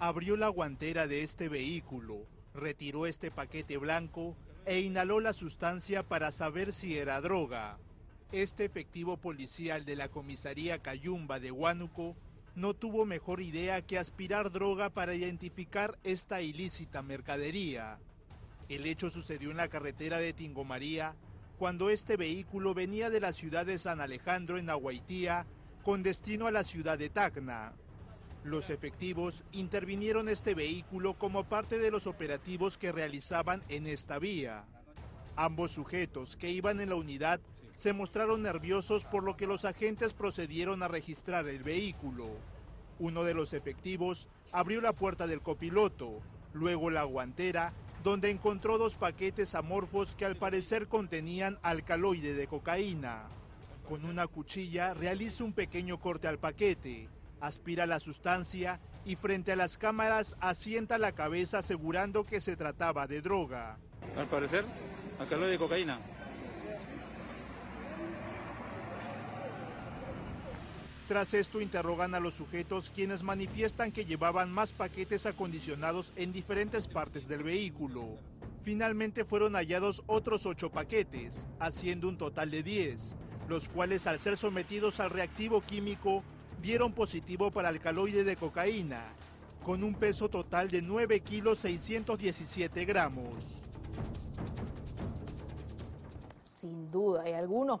abrió la guantera de este vehículo, retiró este paquete blanco e inhaló la sustancia para saber si era droga. Este efectivo policial de la comisaría Cayumba de Huánuco no tuvo mejor idea que aspirar droga para identificar esta ilícita mercadería. El hecho sucedió en la carretera de Tingomaría, cuando este vehículo venía de la ciudad de San Alejandro en Aguaitía con destino a la ciudad de Tacna. Los efectivos intervinieron este vehículo como parte de los operativos que realizaban en esta vía. Ambos sujetos que iban en la unidad se mostraron nerviosos por lo que los agentes procedieron a registrar el vehículo. Uno de los efectivos abrió la puerta del copiloto, luego la guantera, donde encontró dos paquetes amorfos que al parecer contenían alcaloide de cocaína. Con una cuchilla realiza un pequeño corte al paquete, aspira la sustancia y frente a las cámaras asienta la cabeza asegurando que se trataba de droga. Al parecer, alcaloide de cocaína. Tras esto interrogan a los sujetos quienes manifiestan que llevaban más paquetes acondicionados en diferentes partes del vehículo. Finalmente fueron hallados otros ocho paquetes, haciendo un total de 10, los cuales al ser sometidos al reactivo químico dieron positivo para alcaloide de cocaína, con un peso total de 9 kilos 617 gramos. Sin duda, hay algunos